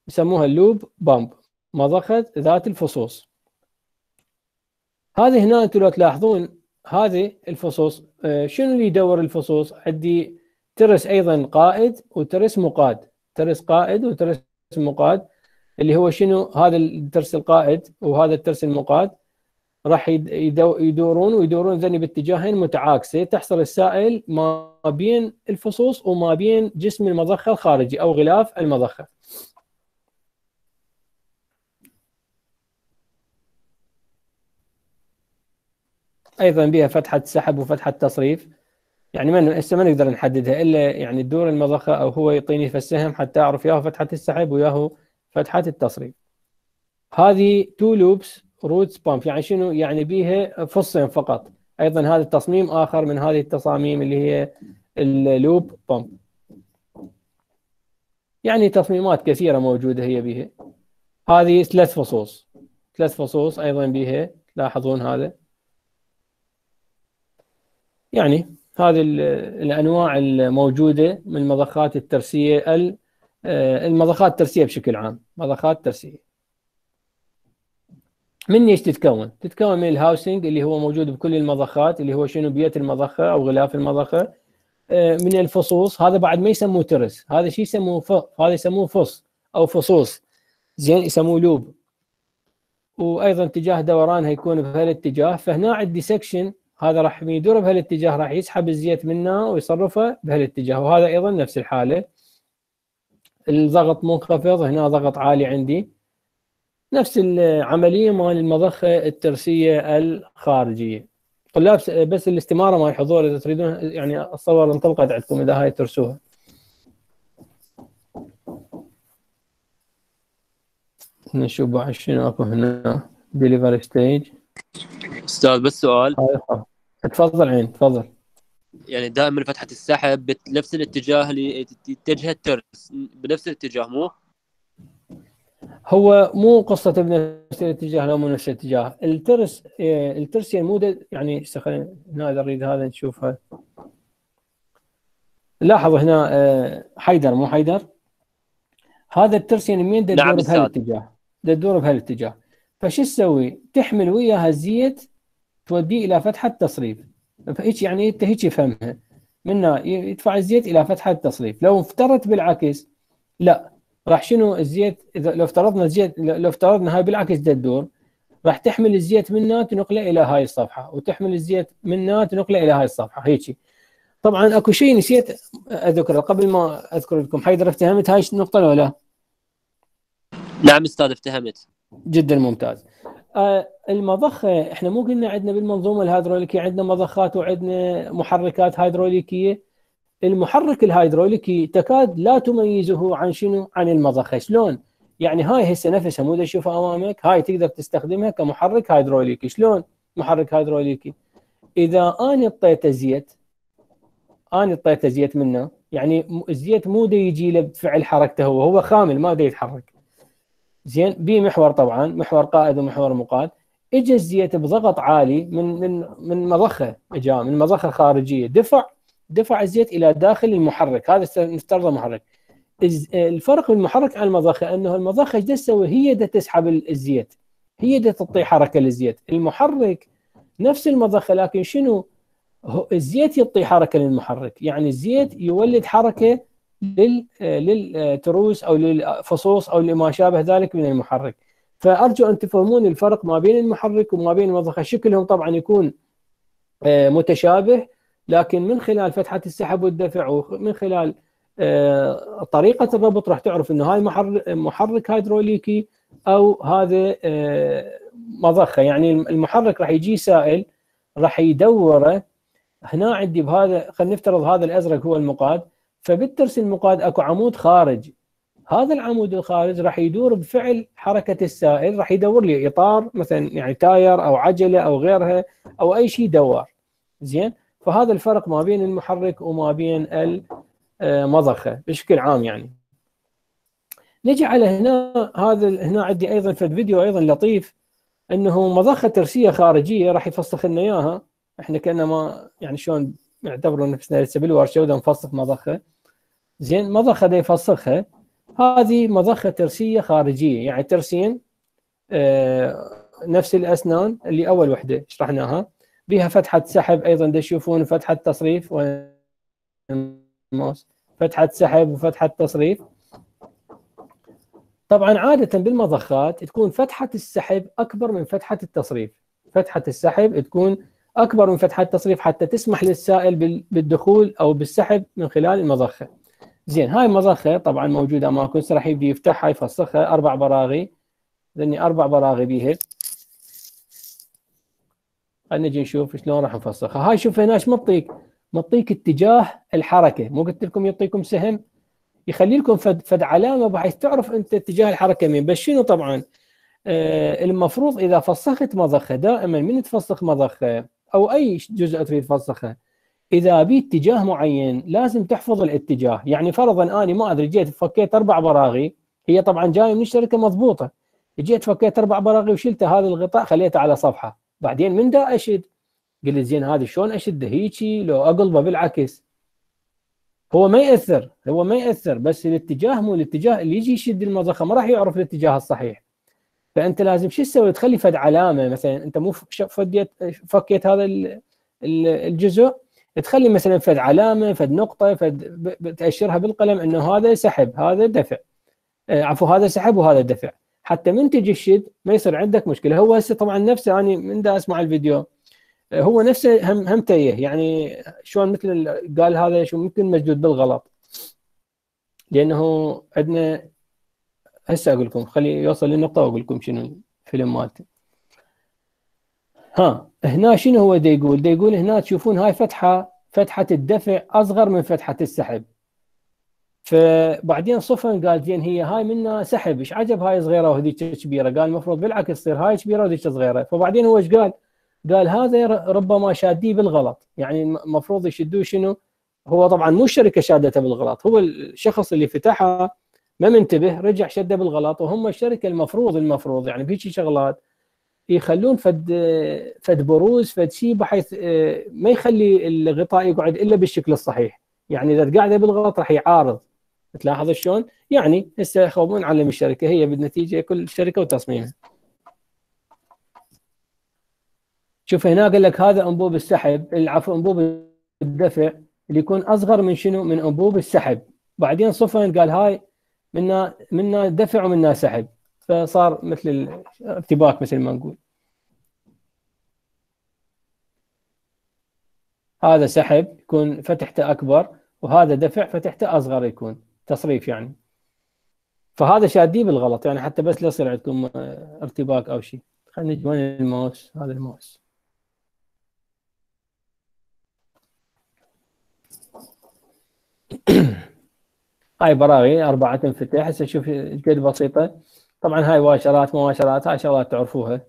يسموها اللوب بامب مضخة ذات الفصوص. هذه هنا أنتم لو تلاحظون هذه الفصوص آه، شنو اللي يدور الفصوص؟ عندي ترس أيضا قائد وترس مقاد. ترس قائد وترس مقاد. اللي هو شنو؟ هذا الترس القائد وهذا الترس المقاد راح يدورون ويدورون ذني باتجاهين متعاكسه تحصل السائل ما بين الفصوص وما بين جسم المضخة الخارجي أو غلاف المضخة. أيضا بها فتحة سحب وفتحة تصريف يعني ما هسه ما نقدر نحددها إلا يعني تدور المضخة أو هو يعطيني فالسهم حتى أعرف ياهو فتحة السحب وياهو فتحه التصريف. هذه two lobes roots pump يعني شنو؟ يعني بيها فصين فقط. أيضا هذا التصميم آخر من هذه التصاميم اللي هي ال lobe pump يعني تصميمات كثيرة موجودة هي بها هذه ثلاث فصوص. ثلاث فصوص أيضا بها تلاحظون هذا. يعني هذه الأنواع الموجودة من المضخات الترسية المضخات الترسية بشكل عام مضخات ترسية. من إيش تتكون؟ تتكون من ال housing اللي هو موجود بكل المضخات اللي هو شنو؟ بيت المضخة أو غلاف المضخة. آه، من الفصوص هذا بعد ما يسموه ترس. هذا شيء يسموه ف... هذا يسموه فص أو فصوص. زين يسموه lobe. وأيضا اتجاه دورانها يكون بهالاتجاه. فهنا عندي suction هذا راح يدور بهالاتجاه راح يسحب الزيت منه ويصرفه بهالاتجاه. وهذا أيضا نفس الحالة. الضغط منخفض هنا ضغط عالي عندي. نفس العملية مال المضخة الترسية الخارجية. طلاب بس الاستمارة مال الحضور إذا تريدون يعني اتصور انطلقت عندكم إذا هاي ترسوها. نشوف بعد شنو أكو هنا. delivery stage أستاذ بس سؤال. تفضل عين تفضل. يعني دائما فتحة السحب بنفس الاتجاه اللي يتجه الترس بنفس الاتجاه مو؟ هو مو قصة بنفس الاتجاه لو مو نفس الاتجاه. الترس إيه، الترس يعني يعني هنا إذا اريد هذا نشوفها لاحظ هنا آه، حيدر مو حيدر؟ هذا الترس يعني مين تدور نعم بهالاتجاه تدور بهالاتجاه فشو تسوي؟ تحمل وياها الزيت توديه إلى فتحة تصريف فهيك يعني انت هيك فهمها منها يدفع الزيت إلى فتحه التصريف. لو افترضت بالعكس لا. راح شنو الزيت؟ إذا لو افترضنا الزيت لو افترضنا هاي بالعكس تدور راح تحمل الزيت منها تنقله إلى هاي الصفحة وتحمل الزيت منها تنقله إلى هاي الصفحة. هيك. طبعا أكو شيء نسيت أذكره قبل ما أذكر لكم. حيدر افتهمت هاي النقطه ولا لا؟ نعم أستاذ افتهمت. جدا ممتاز. المضخه إحنا مو قلنا عندنا بالمنظومة الهيدروليكية عندنا مضخات وعندنا محركات هيدروليكية المحرك الهيدروليكي تكاد لا تميزه عن شنو؟ عن المضخه، شلون؟ يعني هاي هسه نفسها مو تشوفها أمامك، هاي تقدر تستخدمها كمحرك هيدروليكي، شلون؟ محرك هيدروليكي. إذا أنا اعطيته زيت أنا اعطيته زيت منه، يعني الزيت مو دا يجي له بفعل حركته هو، هو خامل ما دا يتحرك. زين بي محور طبعا، محور قائد ومحور مقاد، اجى الزيت بضغط عالي من من من مضخة إجا من مضخة خارجية. دفع دفع الزيت إلى داخل المحرك. هذا نفترضه محرك الفرق بين المحرك عن المضخة أنه المضخة إيش تسوي؟ هي دا تسحب الزيت. هي دا تعطي حركة للزيت. المحرك نفس المضخة لكن شنو؟ الزيت يعطي حركة للمحرك. يعني الزيت يولد حركة للتروس أو للفصوص أو لما شابه ذلك من المحرك. فأرجو أن تفهمون الفرق ما بين المحرك وما بين المضخه شكلهم طبعا يكون آه، متشابه لكن من خلال فتحة السحب والدفع ومن خلال آه، طريقة الربط راح تعرف إنه هاي محرك هيدروليكي أو هذا آه، مضخة. يعني المحرك راح يجي سائل راح يدوره. هنا عندي بهذا خلينا نفترض هذا الأزرق هو المقاد. فبالترس المقاد أكو عمود خارج. هذا العمود الخارج راح يدور بفعل حركة السائل راح يدور لي إطار مثلا يعني تاير أو عجلة أو غيرها أو أي شيء دوار. زين؟ فهذا الفرق ما بين المحرك وما بين المضخه بشكل عام يعني. نجي على هنا هذا هنا عندي أيضا في فيديو أيضا لطيف إنه مضخة ترسية خارجية راح يفسخ لنا إياها. إحنا كنا ما يعني شلون نعتبر نفسنا لسه بالورشه ودا نفسخ مضخة. زين مضخة دا يفسخها هذه مضخة ترسية خارجية يعني ترسين آه نفس الأسنان اللي أول وحدة شرحناها. بها فتحة سحب أيضا تشوفون فتحة تصريف فتحة سحب وفتحة تصريف. طبعا عادة بالمضخات تكون فتحة السحب أكبر من فتحة التصريف. فتحة السحب تكون أكبر من فتحة التصريف حتى تسمح للسائل بالدخول أو بالسحب من خلال المضخة. زين هاي المضخه طبعا موجودة اماكن راح يبدي يفتحها يفسخها أربع براغي. لأني أربع براغي بيها. خلينا نجي نشوف شلون راح نفسخها. هاي شوف هنا إيش مطيك؟ مطيك اتجاه الحركة. مو قلت لكم يعطيكم سهم؟ يخلي لكم فد, فد علامة بحيث تعرف أنت اتجاه الحركة مين. بس شنو طبعا؟ آه المفروض إذا فسخت مضخة دائما من تفسخ مضخة أو أي جزء تريد تفسخه إذا بي اتجاه معين لازم تحفظ الاتجاه. يعني فرضا أني ما أدري جيت فكيت أربع براغي هي طبعا جاية من الشركة مضبوطة. جيت فكيت أربع براغي وشلت هذا الغطاء خليته على صفحة. بعدين من دا أشد؟ قلت زين هذا شلون اشده هيجي لو أقلبه بالعكس. هو ما يأثر هو ما يأثر بس الاتجاه مو الاتجاه. اللي يجي يشد المضخه ما راح يعرف الاتجاه الصحيح. فأنت لازم شو تسوي؟ تخلي فد علامة مثلا أنت مو فديت فكيت هذا الجزء. تخلي مثلا فد علامة فد نقطة فد تأشرها بالقلم إنه هذا سحب هذا دفع. آه، عفوا هذا سحب وهذا دفع. حتى من تجي الشد ما يصير عندك مشكلة. هو هسه طبعا نفسه أنا يعني من دا أسمع الفيديو آه، هو نفسه هم هم تيه يعني شلون مثل قال هذا شو ممكن مجدود بالغلط. لأنه عندنا هسه أقول لكم خلي يوصل للنقطة وأقول لكم شنو الفيلم مالته. ها هنا شنو هو دا يقول؟ دا يقول هنا تشوفون هاي فتحة فتحة الدفع أصغر من فتحة السحب. فبعدين صفن قال زين هي هاي منا سحب. إيش عجب هاي صغيرة وهذيك كبيرة؟ قال المفروض بالعكس تصير هاي كبيرة وهذيك صغيرة. فبعدين هو إيش قال؟ قال هذا ربما شاديه بالغلط. يعني المفروض يشدوه شنو؟ هو طبعا مو الشركة شادته بالغلط. هو الشخص اللي فتحها ما منتبه رجع شده بالغلط وهم الشركة المفروض المفروض يعني بهيك شغلات يخلون فد فد بروز فد شيء بحيث آه، ما يخلي الغطاء يقعد إلا بالشكل الصحيح يعني إذا قاعدة بالغلط راح يعارض تلاحظ شلون؟ يعني هسه خو نعلم الشركة هي بالنتيجة كل شركة وتصميمها. شوف هنا قال لك هذا أنبوب السحب العفو أنبوب الدفع اللي يكون أصغر من شنو؟ من أنبوب السحب. بعدين صفن قال هاي منا منا دفع ومنا سحب. فصار مثل الارتباك مثل ما نقول. هذا سحب يكون فتحته أكبر وهذا دفع فتحته أصغر يكون تصريف يعني. فهذا شاديه بالغلط يعني حتى بس لا يصير عندكم ارتباك أو شيء. خلينا نجي وين الماوس؟ هذا الماوس. هاي براغي أربعة تنفتح هسه شوف قد بسيطة. طبعا هاي واشرات مباشرات هاي شغلات تعرفوها.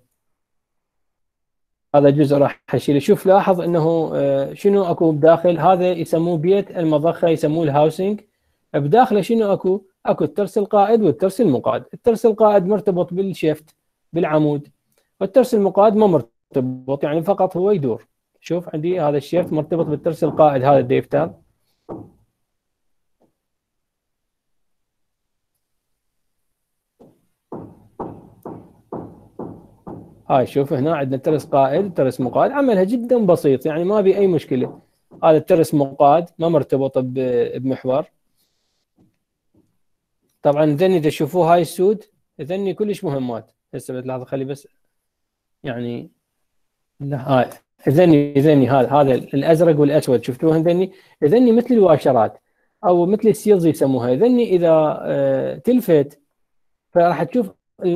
هذا جزء راح اشيله شوف لاحظ إنه آه، شنو أكو بداخل؟ هذا يسموه بيت المضخة يسموه ال housing بداخله شنو أكو؟ أكو الترس القائد والترس المقاد الترس القائد مرتبط بال shaft بالعمود. والترس المقاد ما مرتبط يعني فقط هو يدور. شوف عندي هذا ال shaft مرتبط بالترس القائد هذا الديفتر. هاي شوف هنا عندنا ترس قائد ترس مقاد. عملها جدا بسيط يعني ما بي أي مشكلة. هذا الترس مقاد ما مرتبط بمحور. طبعا ذني إذا تشوفوه هاي السود ذني كلش مهمات هسه بتلاحظ خلي بس يعني لا هاي. ذني ذني هذا هذا الأزرق والأسود شفتوها ذني ذني مثل الواشرات أو مثل ال seals يسموها. ذني إذا آه، تلفت فراح تشوف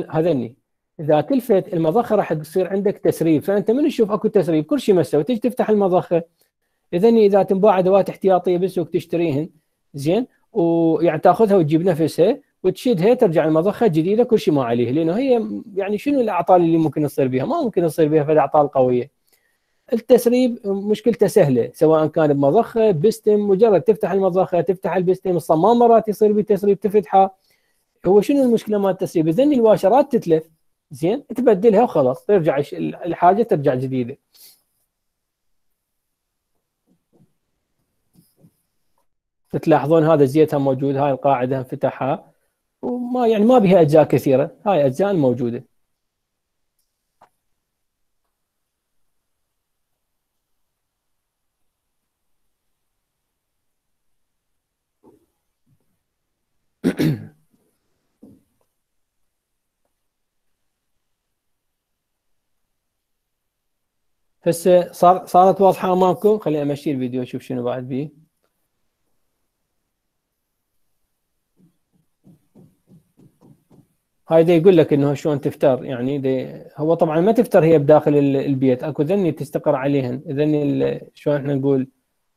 هذني إذا تلفت المضخة راح تصير عندك تسريب فأنت من تشوف أكو تسريب كل شيء مسوي تيجي تفتح المضخة إذا إذا تنباع أدوات احتياطية بالسوق تشتريهن زين ويعني تأخذها وتجيب نفسها وتشدها ترجع المضخة جديدة كل شيء ما عليه لأنه هي يعني شنو الأعطال اللي ممكن تصير بها؟ ما ممكن يصير بها فد أعطال قوية. التسريب مشكلته سهلة سواء كان بمضخة بستم مجرد تفتح المضخة تفتح البستم الصمام مرات يصير به تسريب تفتحه هو شنو المشكلة مال التسريب؟ إذن الواشرات تتلف زين تبدلها وخلاص ترجع الحاجة ترجع جديدة. تلاحظون هذا زيتها موجود هاي القاعدة انفتحها وما يعني ما بها أجزاء كثيرة هاي أجزاء الموجوده هسه صار صارت واضحة أمامكم؟ خليني أمشي الفيديو أشوف شنو بعد بيه. هاي دا يقول لك إنه شلون تفتر يعني دي هو طبعا ما تفتر هي بداخل ال- البيت أكو ذني تستقر عليهن ذني شلون إحنا نقول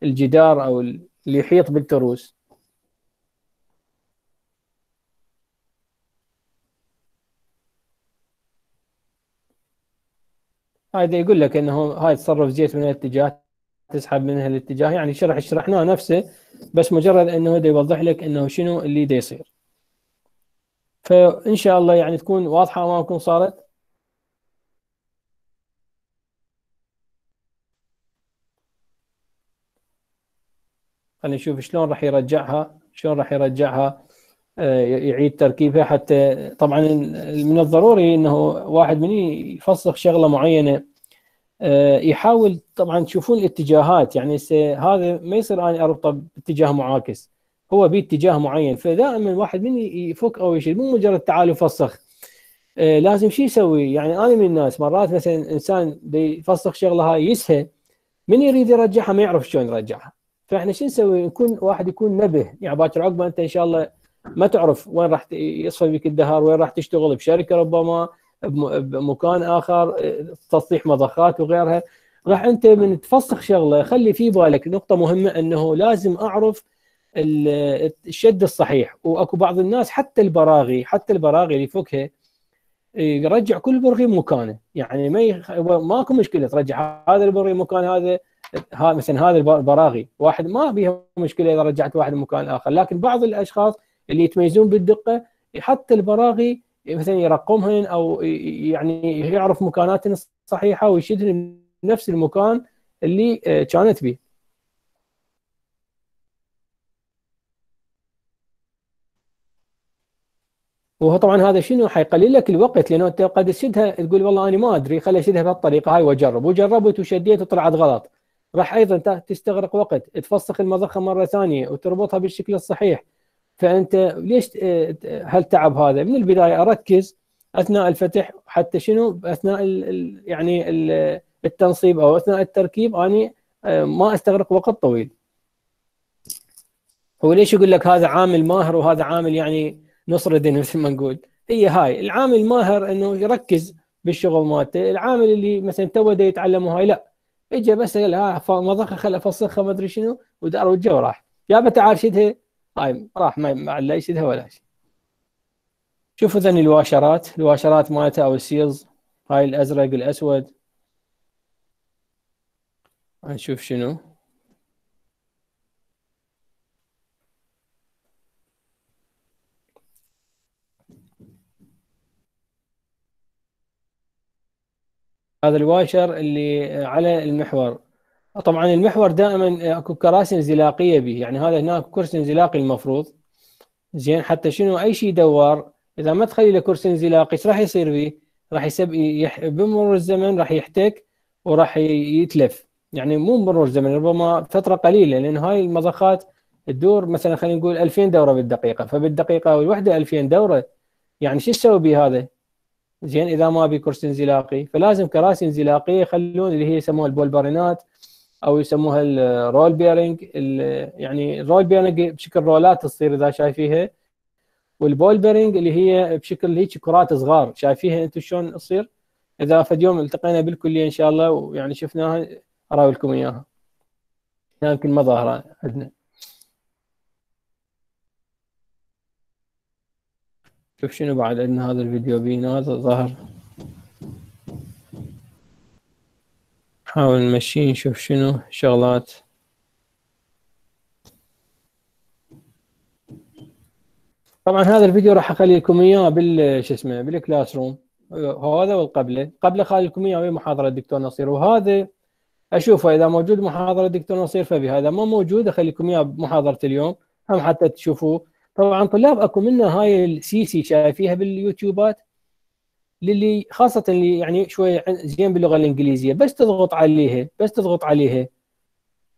الجدار أو ال- اللي يحيط بالتروس. دا يقول لك إنه هاي تصرف زيت من الاتجاه تسحب منها الاتجاه. يعني شرح شرحناه نفسه بس مجرد إنه دا يوضح لك إنه شنو اللي دا يصير. فإن شاء الله يعني تكون واضحة أمامكم صارت؟ خلينا نشوف شلون راح يرجعها شلون راح يرجعها. يعيد تركيبها حتى طبعا من الضروري إنه واحد من يفسخ شغلة معينة. آه، يحاول طبعا تشوفون الاتجاهات يعني هذا ما يصير اني أربطه باتجاه معاكس هو باتجاه معين. فدائما الواحد من يفك أو يشيل مو مجرد تعال وفسخ. آه، لازم شو يسوي؟ يعني أنا من الناس مرات مثلا إنسان يفسخ شغلة هاي يسهى من يريد يرجعها ما يعرف شلون يرجعها. فإحنا شو نسوي؟ نكون واحد يكون نبه. يعني باكر عقبه أنت إن شاء الله ما تعرف وين راح يصفى بك الدهر وين راح تشتغل بشركة ربما بم- بمكان آخر تصليح مضخات وغيرها. راح أنت من تفسخ شغلة خلي في بالك نقطة مهمة إنه لازم أعرف ال- الشد الصحيح. وأكو بعض الناس حتى البراغي حتى البراغي اللي يفكها يرجع كل برغي مكانه. يعني ما يخ... ماكو مشكلة ترجع هذا البرغي مكان هذا ها مثلا هذا الب- البراغي. واحد ما بيها مشكلة إذا رجعت واحد مكان آخر. لكن بعض الأشخاص اللي يتميزون بالدقة حتى البراغي مثلا يرقمهن أو يعني يعرف مكاناتهن الصحيحة ويشدهن بنفس المكان اللي آه، كانت به. وهو طبعا هذا شنو؟ حيقلل لك الوقت لأنه أنت قد تشدها تقول والله أنا ما أدري خلي أشدها بهالطريقة هاي وأجرب. وجربت وشديت وطلعت غلط. راح أيضا تستغرق وقت تفسخ المضخة مرة ثانية وتربطها بالشكل الصحيح. فأنت ليش هالتعب هذا؟ من البداية أركز أثناء الفتح حتى شنو؟ أثناء ال ال يعني ال التنصيب أو أثناء التركيب أني آه، ما أستغرق وقت طويل. هو ليش يقول لك هذا عامل ماهر وهذا عامل يعني نص ردن مثل ما نقول؟ هي هاي العامل الماهر إنه يركز بالشغل مالته العامل اللي مثلا تو يتعلم هاي لا. اجى بس قال ها ف- مضخه خل افسخها ما أدري شنو ودار وجه وراح. يا تعال شدها هاي راح ما لا يشدها ولا شيء. شوفوا ذني الواشرات. الواشرات مالتها أو ال seals. هاي الأزرق الأسود. نشوف شنو. هذا الواشر اللي على المحور. طبعا المحور دائما أكو كراسي انزلاقية به. يعني هذا هناك كرسي انزلاقي المفروض. زين حتى شنو؟ أي شيء دوار. إذا ما تخلي له كرسي انزلاقي إيش راح يصير به؟ راح يسب يح... بمرور الزمن راح يحتك وراح يتلف. يعني مو بمرور الزمن ربما فترة قليلة لأن هاي المضخات تدور مثلا خلينا نقول 2000 دورة بالدقيقة. فبالدقيقة الواحدة 2000 دورة. يعني شو تسوي بهذا؟ زين إذا ما ابي كرسي انزلاقي فلازم كراسي انزلاقية يخلون اللي هي يسموها البولبرينات أو يسموها ال roll bearing يعني ال roll bearing بشكل رولات تصير إذا شايفيها. وال ball bearing اللي هي بشكل هيك كرات صغار شايفيها أنتم شلون تصير؟ إذا فد يوم التقينا بالكلية إن شاء الله ويعني شفناها اراوي إياها. يمكن ما ظاهرة عندنا. شوف شنو بعد عندنا هذا الفيديو بينا هذا ظهر نحاول نمشي نشوف شنو شغلات. طبعا هذا الفيديو راح أخلي لكم إياه بال شو اسمه بال classroom هذا والقبله قبله؟ خلي لكم إياه محاضره الدكتور نصير. وهذا أشوفه إذا موجود محاضرة الدكتور نصير فبهذا ما موجود أخلي لكم إياه بمحاضرة اليوم. هم حتى تشوفوه. طبعا طلاب أكو منها هاي ال CC شايفيها باليوتيوبات؟ للي خاصة اللي يعني شوي زين باللغة الإنجليزية. بس تضغط عليها بس تضغط عليها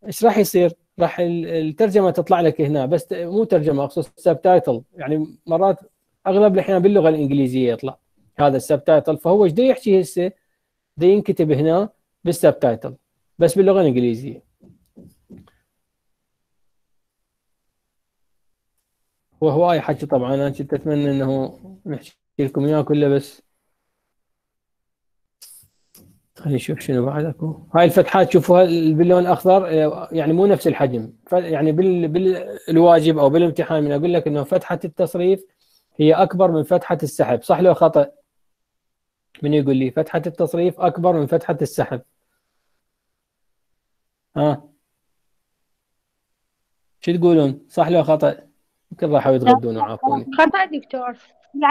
إيش راح يصير؟ راح الترجمة تطلع لك هنا. بس مو ترجمة أقصد subtitle يعني مرات أغلب الأحيان باللغة الإنجليزية يطلع هذا ال subtitle فهو إيش يحكي هسه؟ ينكتب هنا بال subtitle بس باللغة الإنجليزية. وهواي حكي طبعا. أنا كنت أتمنى إنه نحكي لكم إياه كله بس خلينا نشوف شنو بعد أكو. هاي الفتحات شوفوها باللون الأخضر يعني مو نفس الحجم. يعني بال بالواجب أو بالامتحان من أقول لك إنه فتحة التصريف هي أكبر من فتحة السحب. صح لو خطأ؟ من يقول لي فتحة التصريف أكبر من فتحة السحب. ها؟ شو تقولون؟ صح لو خطأ؟ يمكن راحوا يتغدون وعافوني خطأ دكتور.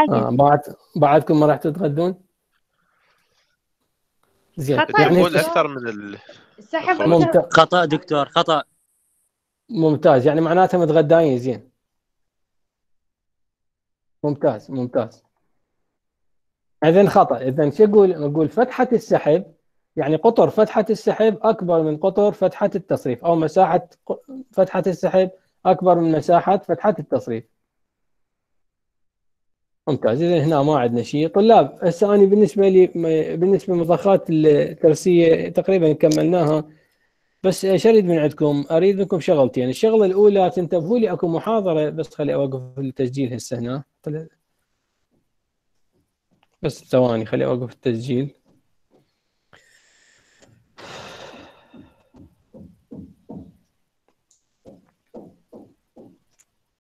آه بعد بعدكم ما راح تتغدون؟ زين. خطأ يعني دكتور. أكثر من ال... ممتاز. خطأ دكتور خطأ. ممتاز. يعني معناته متغداين زين. ممتاز ممتاز. اذا خطأ. اذا شو أقول أقول فتحة السحب يعني قطر فتحة السحب أكبر من قطر فتحة التصريف أو مساحة فتحة السحب أكبر من مساحة فتحة التصريف. ممتاز. اذا هنا ما عندنا شيء. طلاب هسه أنا بالنسبة لي بالنسبة لمضخات الترسية تقريبا كملناها. بس إيش اريد من عندكم؟ أريد منكم شغلتين، الشغلة الأولى تنتبهوا لي أكو محاضرة بس خلي أوقف التسجيل هسه هنا. بس ثواني خلي أوقف التسجيل.